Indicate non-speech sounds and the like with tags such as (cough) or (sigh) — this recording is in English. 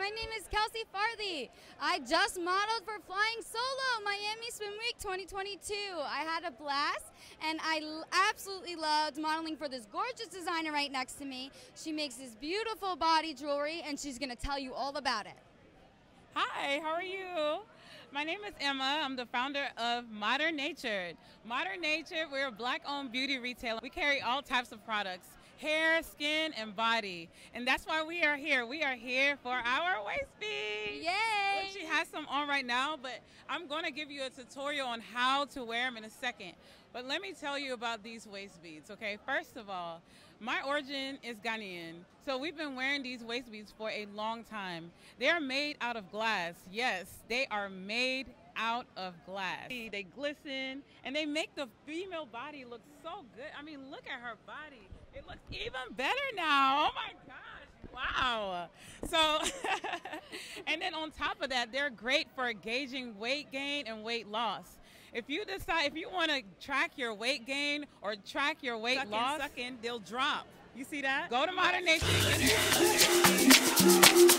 my name is Kelsey Farley. I just modeled for Flying Solo Miami Swim Week 2022. I had a blast and I absolutely loved modeling for this gorgeous designer right next to me. She makes this beautiful body jewelry and she's going to tell you all about it. Hi, how are you? My name is Emma. I'm the founder of Modern Natured. Modern Natured, we're a black owned beauty retailer. We carry all types of products hair, skin, and body. And that's why we are here. We are here for our waist beads. Yay! On right now, but I'm going to give you a tutorial on how to wear them in a second. But let me tell you about these waist beads, okay? First of all, my origin is Ghanaian. So we've been wearing these waist beads for a long time. They are made out of glass. Yes, they are made out of glass. They glisten and they make the female body look so good. I mean, look at her body. It looks even better now. Oh my gosh. Wow. So, (laughs) and then on top of that, they're great for gauging weight gain and weight loss. If you decide, if you want to track your weight gain or track your weight suck loss, in, suck in, they'll drop. You see that? go to Modern Natured. (laughs)